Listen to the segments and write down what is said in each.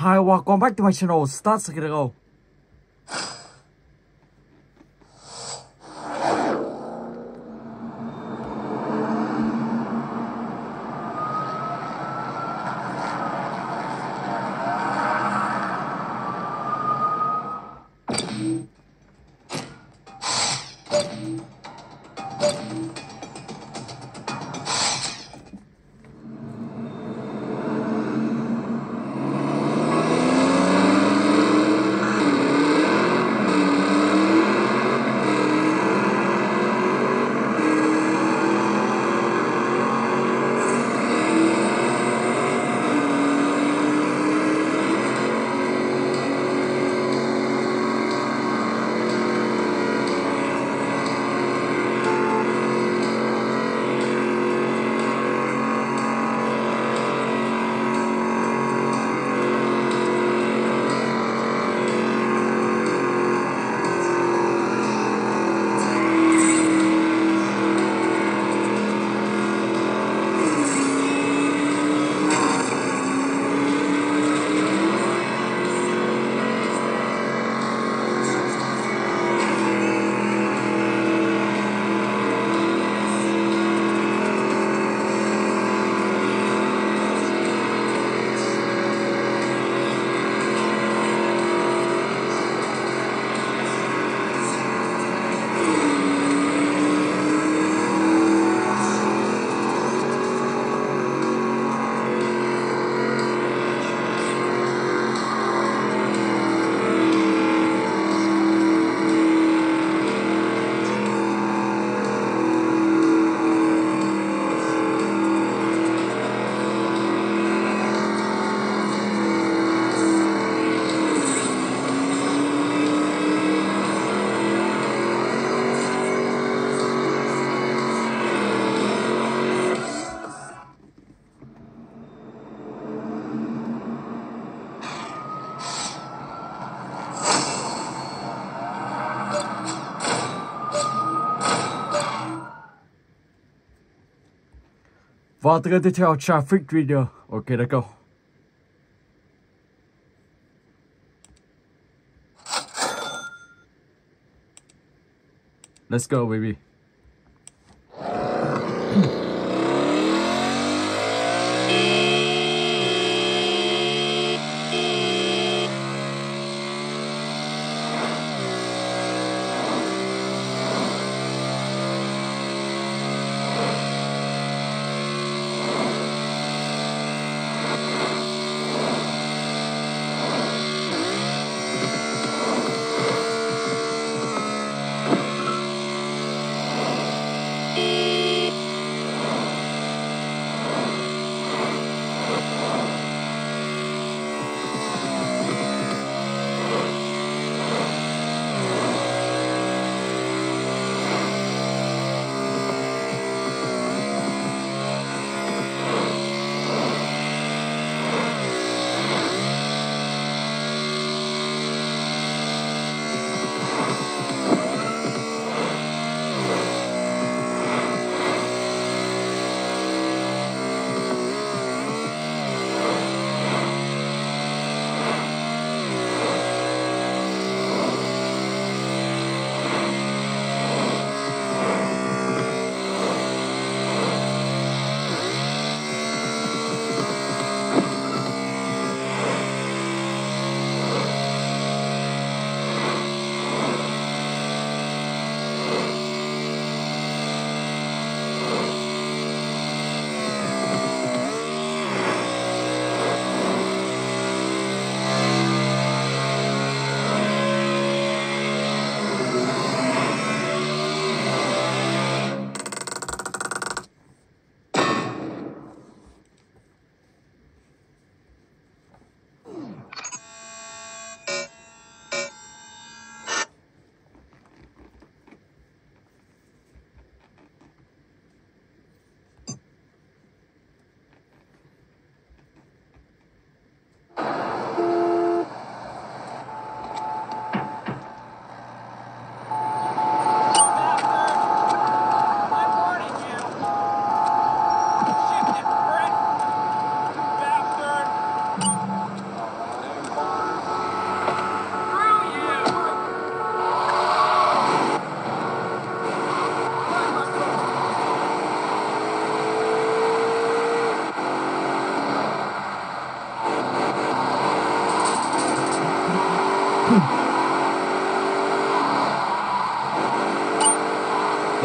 Hi, welcome back to my channel. Start a Và từ tiếp theo Traffic Rider. Ok, let's go. Let's go, baby.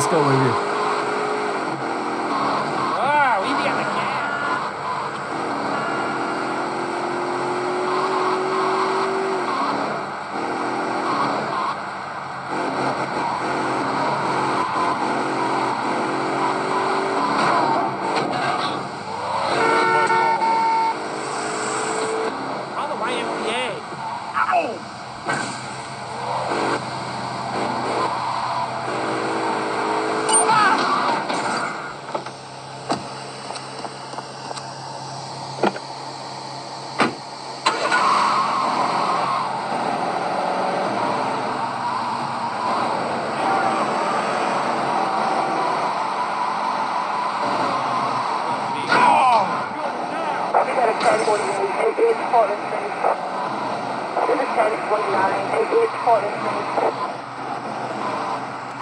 Let's go baby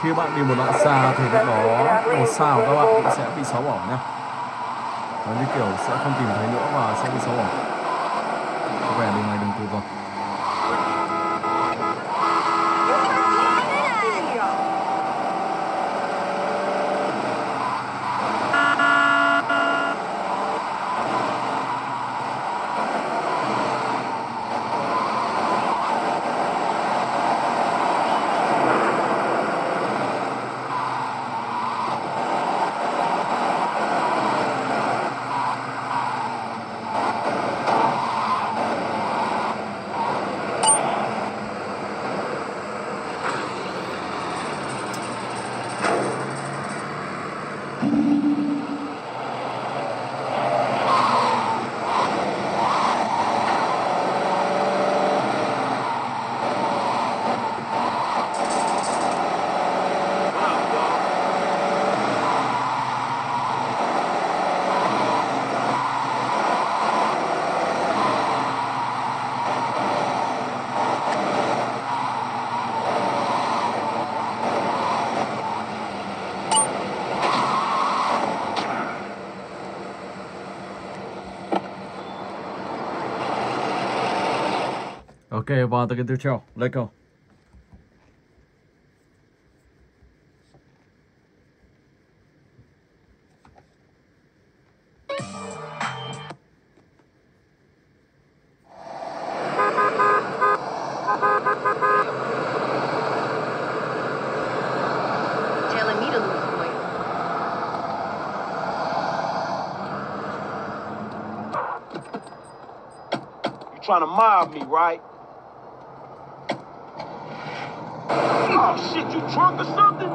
khi bạn đi một đoạn xa thì lúc đó một xa của các bạn cũng sẽ bị xóa bỏ nhé nó như kiểu sẽ không tìm thấy nữa và sẽ bị xóa bỏ. Có vẻ đường này đừng cố gắng ok about to get tiếp theo let's go telling me to lose weight. You trying to mob me, right? Oh shit, you drunk or something?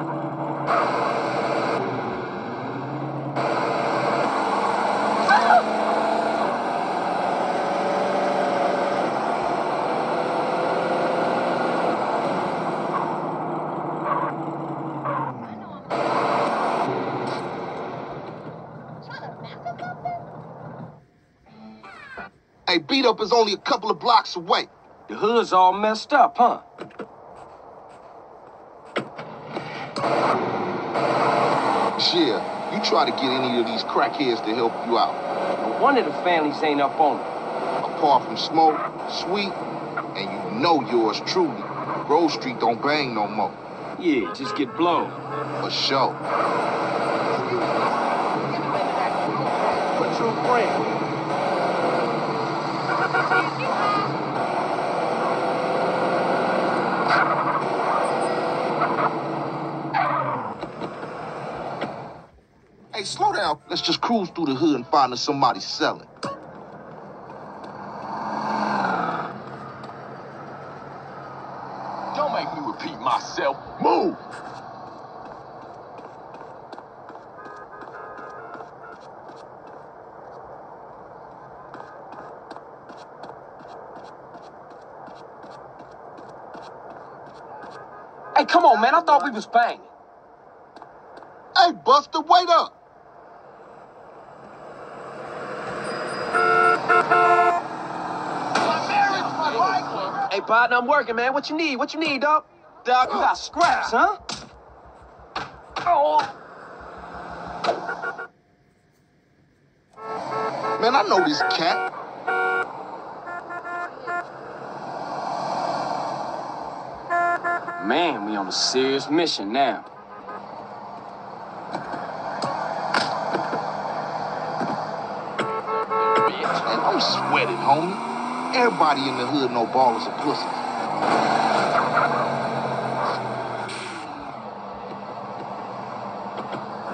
Hey, beat up is only a couple of blocks away. The hood's all messed up, huh? Yeah, you try to get any of these crackheads to help you out. No wonder the families ain't up on it. Apart from Smoke, Sweet, and you know yours truly, Grove Street don't bang no more. Yeah, just get blown. For sure. A true friend. Hey, slow down. Let's just cruise through the hood and find somebody selling. Don't make me repeat myself. Move! Hey, come on, man. I thought we was banging. Hey, Buster, wait up! Hey, partner, I'm working, man. What you need? What you need, dog? Dog, you got scraps, huh? Oh. Man, I know this cat. Man, we on a serious mission now. And I'm sweating, homie. Everybody in the hood know Ballas are pussies.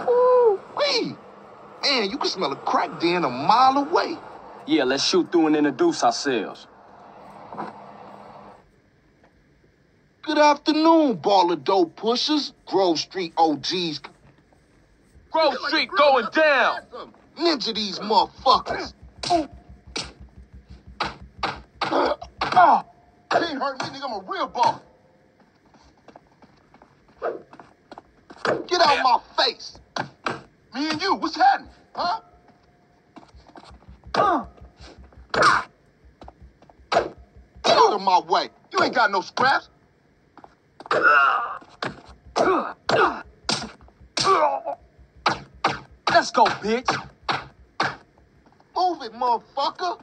Ooh, wee. Man, you can smell a crack den a mile away. Yeah, let's shoot through and introduce ourselves. Good afternoon, baller dope pushers, Grove Street OGs. Grove Street going down. Ninja these motherfuckers. Ah, Can't hurt me, nigga. I'm a real boss. get out my face. Me and you, what's happening? Huh? Get out of my way. You ain't got no scraps. Let's go, bitch. Move it, motherfucker.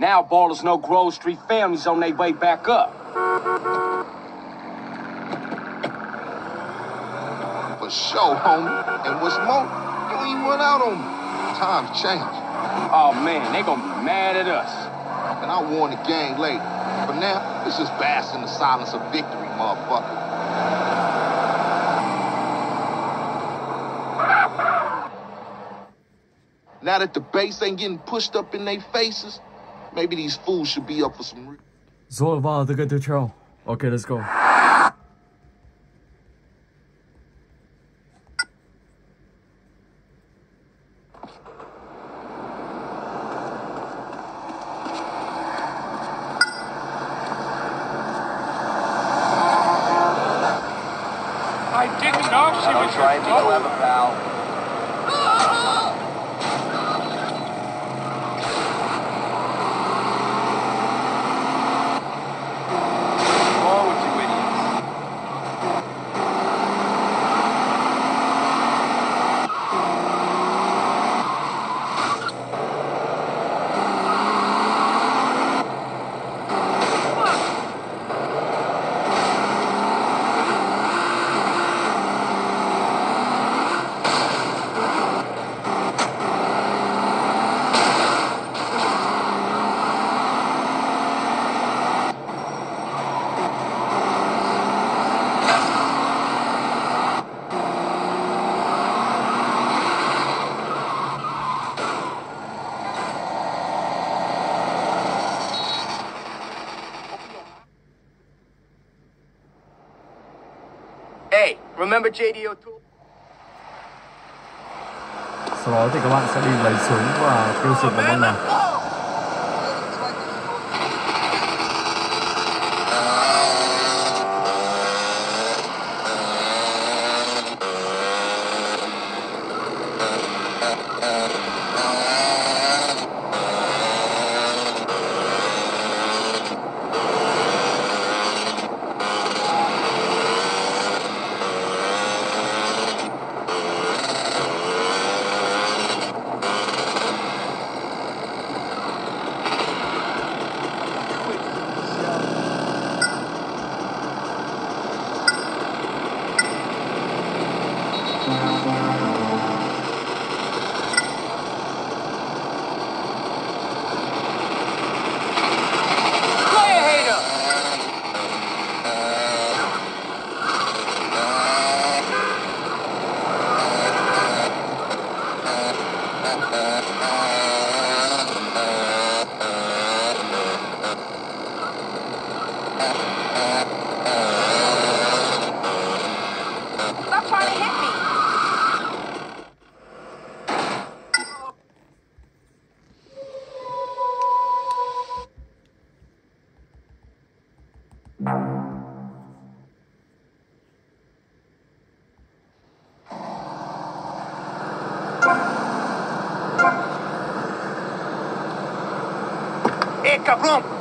Now Ballas know Grove Street families on their way back up. For sure, homie. And what's more, you ain't run out on me. Times change. Oh man, they gonna be mad at us. And I'll warn the gang later. For now, let's just bask in the silence of victory, motherfucker. Now that the bass ain't getting pushed up in their faces, maybe these fools should be up for some. Re- Rồi vào từ cái tiếp. Ok, let's go. Remember JD O'Toole? Sau đó thì các bạn sẽ đi lấy súng và tiêu diệt một băng này. Cabrón!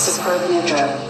Superb Ninja.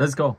Let's go.